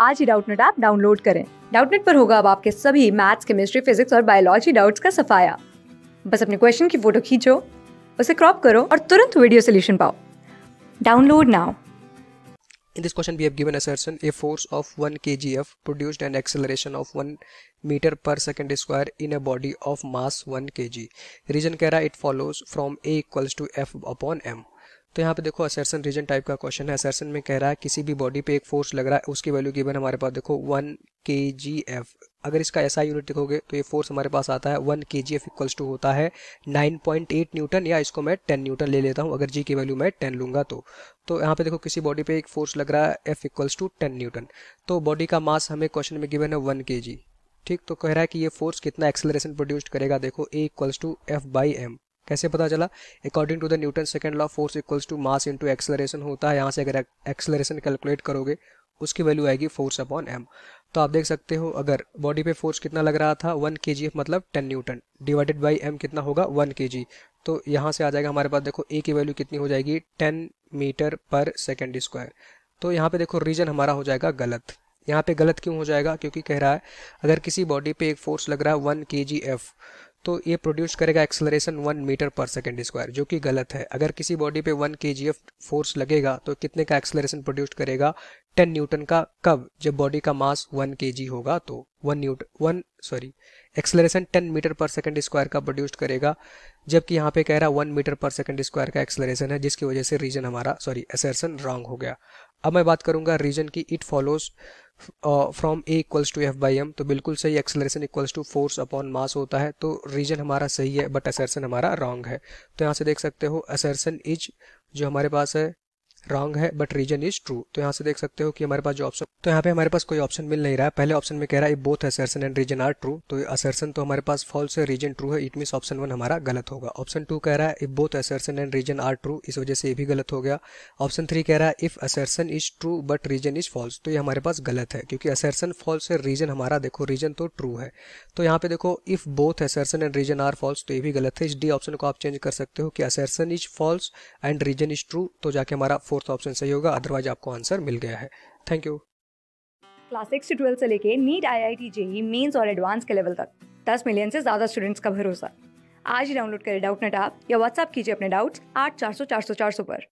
आज ही Doubtnut app download करें डाउटनेट पर होगा अब आपके सभी मैथ्स केमिस्ट्री फिजिक्स और बायोलॉजी डाउट्स का सफाया बस अपने क्वेश्चन की फ़ोटो खींचो उसे क्रॉप करो और तुरंत वीडियो सोल्यूशन पाओ download now In this question, we have given assertion a force of 1 kgf produced an acceleration of 1 meter per second square in a body of mass 1 kg. Reason रहा it follows from a equals to f upon m. तो यहाँ पे देखो assertion reason type का question है। Assertion में कह रहा है किसी भी बॉडी पे एक फोर्स लग रहा है, उसकी वैल्यू गिवन हमारे पास देखो वन के जी एफ़ अगर इसका ऐसा यूनिट देखोगे तो ये फोर्स हमारे पास आता है वन के जी एफ़ इक्वल्स टू होता है नाइन पॉइंट एट न्यूटन या इसको मैं टेन न्यूटन ले लेता हूँ, अगर जी की वैल्यू मैं टेन लूँगा तो। तो यहाँ पे देखो किसी बॉडी पे एक फोर्स लग रहा है F equals to ten newton तो बॉडी का मास हमें क्वेश्चन में गिवन है वन के जी ठीक तो कह रहा है कि ये फोर्स कितना एक्सेलरेशन प्रोड्यूस करेगा? देखो a equals to F by M कैसे पता चला? According to the Newton second law force equals to mass into acceleration होता है। यहाँ से अगर एक्सेलरेशन कैलकुलेट करोगे, उसकी वैल्यू आएगी फोर्स अपॉन एम तो आप देख सकते हो, अगर बॉडी पे फोर्स कितना लग रहा था वन के मतलब ten newton divided by M कितना होगा? वन के तो यहाँ से आ जाएगा हमारे पास, देखो ए की वैल्यू कितनी हो जाएगी? Ten metre per second square तो यहाँ पे देखो रीजन हमारा हो जाएगा गलत। यहाँ पे गलत क्यों हो जाएगा? क्योंकि कह रहा है, अगर किसी बॉडी पे एक फोर्स लग रहा है वन के जी एफ़ तो ये प्रोड्यूस करेगा acceleration one metre per second square जो कि गलत है। अगर किसी बॉडी पे वन के फोर्स लगेगा तो कितने का एक्सेलरेशन प्रोड्यूस करेगा? टेन न्यूटन का। कब? जब बॉडी का मास वन के होगा तो one newton one sorry acceleration ten metre per second square का प्रोड्यूस करेगा। जबकि यहाँ पे कह रहा है one metre per second square का एक्सेलरेशन है, जिसकी वजह से रीजन हमारा सॉरी एसरसन रॉन्ग हो गया। अब मैं बात करूँगा रीजन की। It follows from a equals to F by M तो बिल्कुल सही acceleration equals to force upon mass होता है तो रीजन हमारा सही है बट असरसन हमारा रॉन्ग है। तो यहाँ से देख सकते हो असरसन इज़ जो हमारे पास है रॉन्ग है बट रीजन इज़ ट्रू तो यहाँ से देख सकते हो कि हमारे पास जो ऑप्शन तो यहाँ पे हमारे पास कोई ऑप्शन मिल नहीं रहा है। पहले ऑप्शन में कह रहा है both assertion and reason are true तो असरसन तो हमारे पास फॉल्स है रीजन ट्रू है इट मीन ऑप्शन वन हमारा गलत होगा। ऑप्शन टू कह रहा है if both assertion and reason are true इस वजह से ये भी गलत हो गया। ऑप्शन थ्री कह रहा है if assertion is true but reason is false तो ये हमारे पास गलत है, क्योंकि असरसन फॉल्स है रीजन हमारा देखो रीजन तो ट्रू है। तो यहाँ पे देखो if both assertion and reason are false तो ये भी गलत है। इस डी ऑप्शन को आप चेंज कर सकते हो कि assertion is false and reason is true तो जाके हमारा फोर्थ ऑप्शन सही होगा अदरवाइज़ आपको आंसर मिल गया है। थैंक यू क्लास सिक्स से ट्वेल्थ से लेके NEET I I T JEE mains और एडवांस के लेवल तक। दस मिलियन से ज़्यादा स्टूडेंट्स का भरोसा। आज ही डाउनलोड करें डाउट नेट या व्हाट्सअप कीजिए अपने डाउट्स आठ चार सौ चार सौ चार सौ पर।